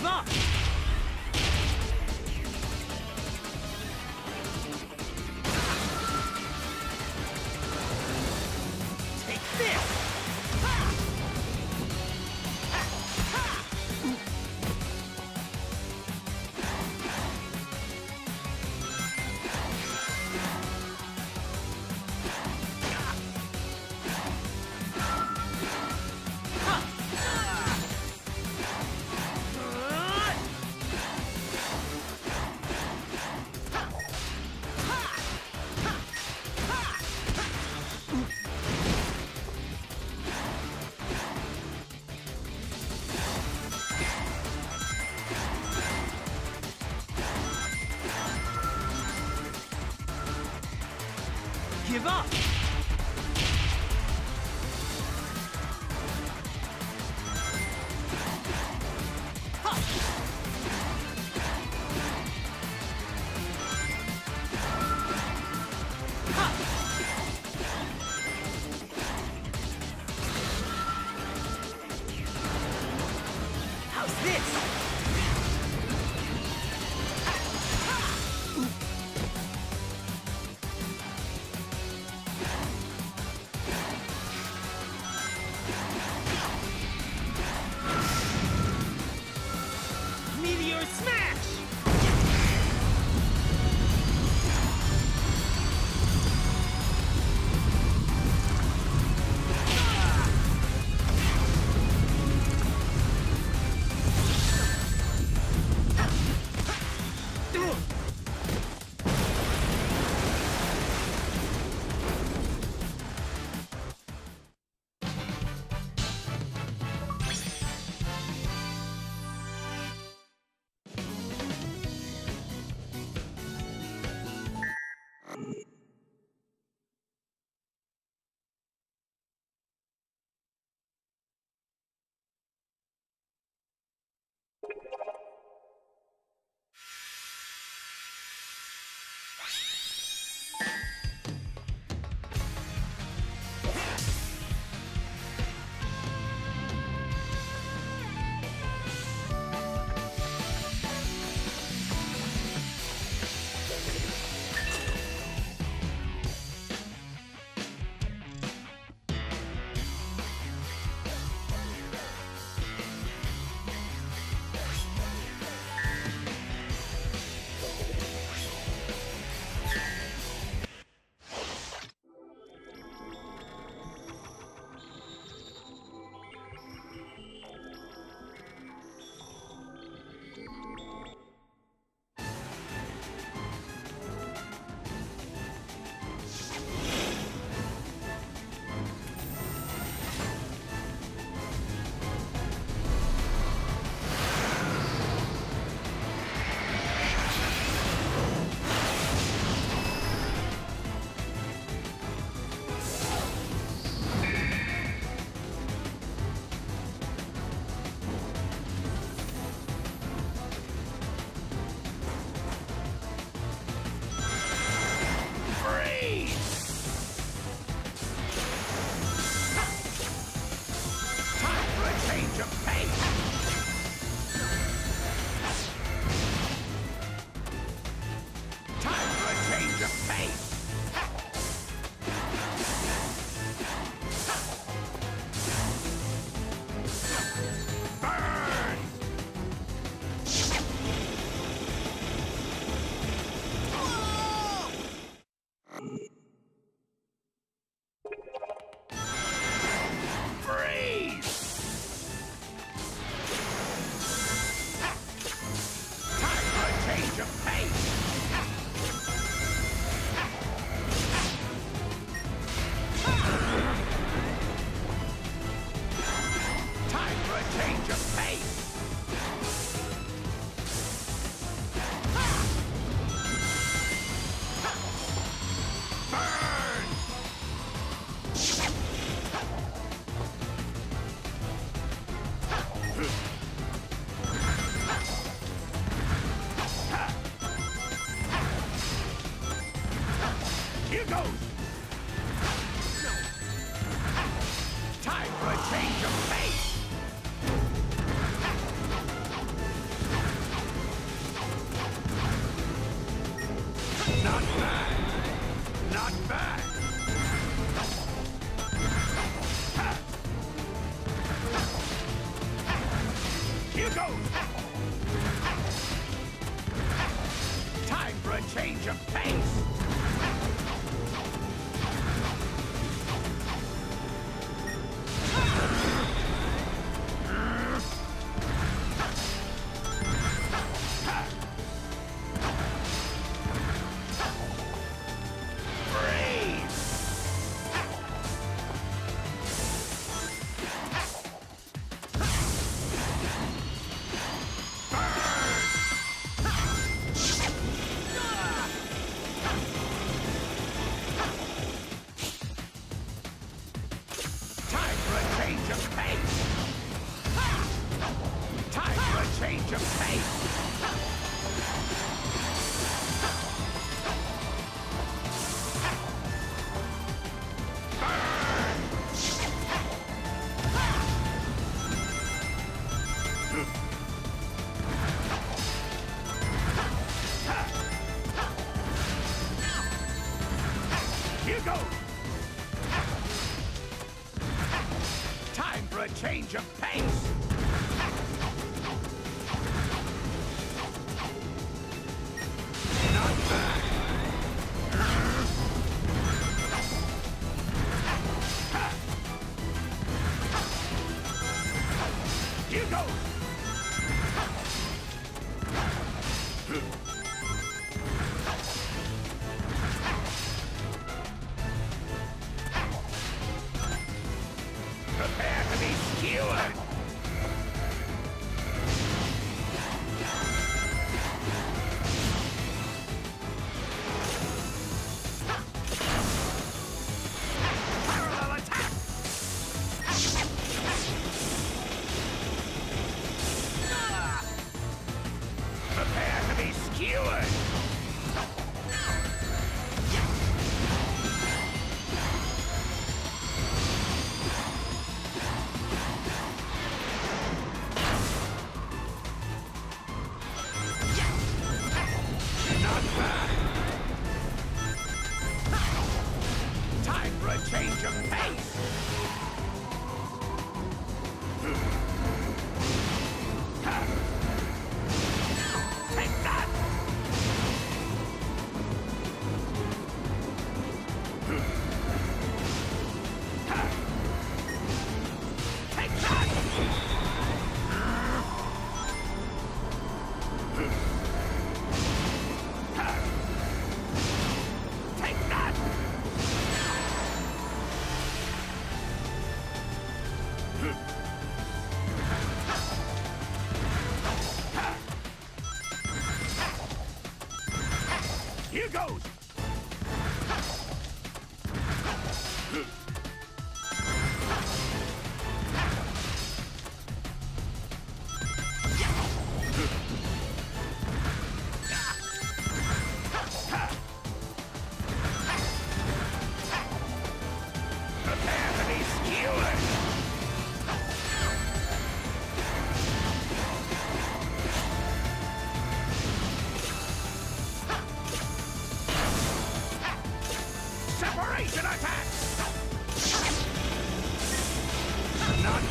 子。Gotcha. Time for a change of pace! Time for a change of pace.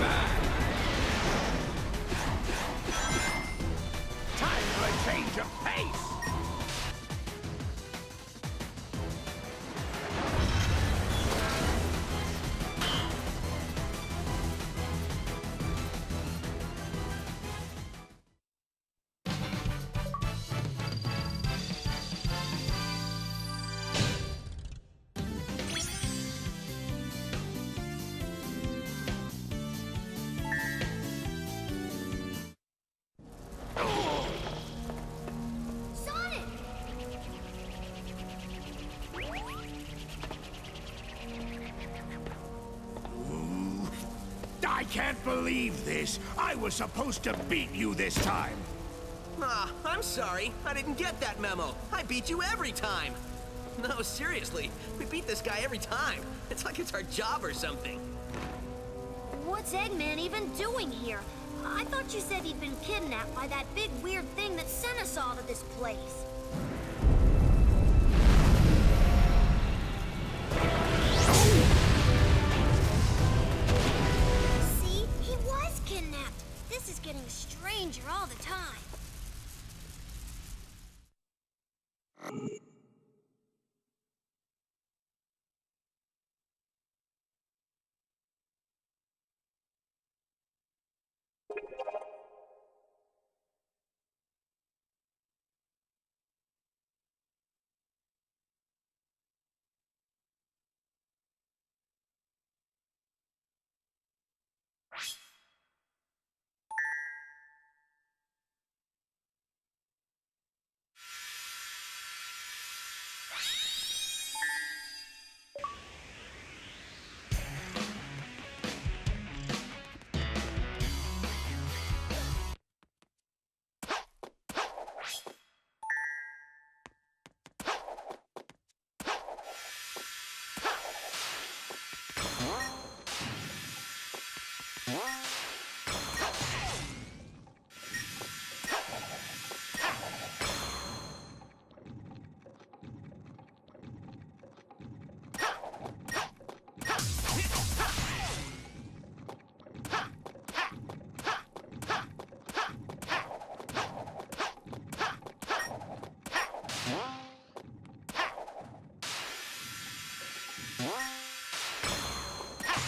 Not can't believe this! I was supposed to beat you this time! Ah, I'm sorry. I didn't get that memo. I beat you every time. No, seriously. We beat this guy every time. It's like it's our job or something. What's Eggman even doing here? I thought you said he'd been kidnapped by that big weird thing that sent us all to this place. Getting stranger all the time.